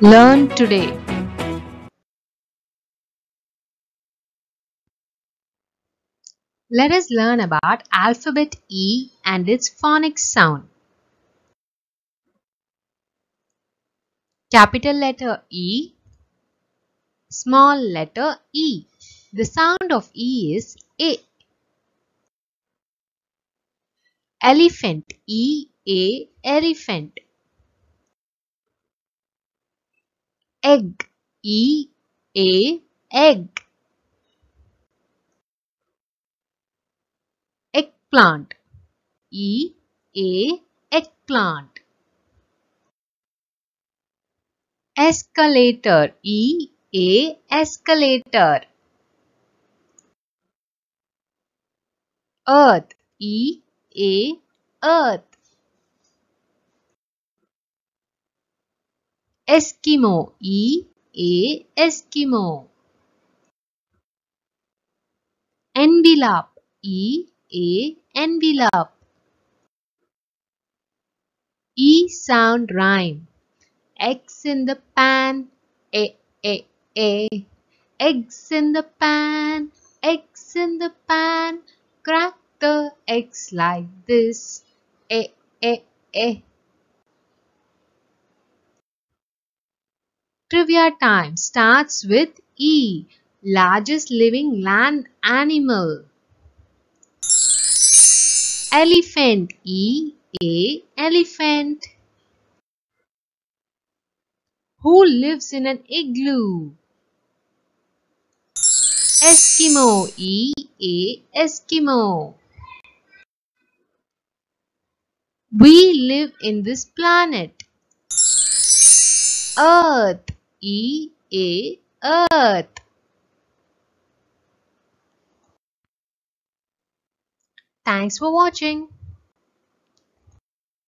Learn today. Let us learn about alphabet E and its phonics sound. Capital letter E, small letter E. The sound of E is A. Elephant E A elephant. Egg E A egg. Eggplant E A eggplant. Escalator E A escalator. Earth E A earth. Eskimo E A Eskimo. Envelope E A envelope. E sound rhyme. Eggs in the pan, a a a. Eggs in the pan, eggs in the pan. Crack the eggs like this, a a a. Trivia time starts with E, largest living land animal. Elephant E A elephant. Who lives in an igloo? Eskimo E A Eskimo. We live in this planet. Earth E A Earth. Thanks for watching.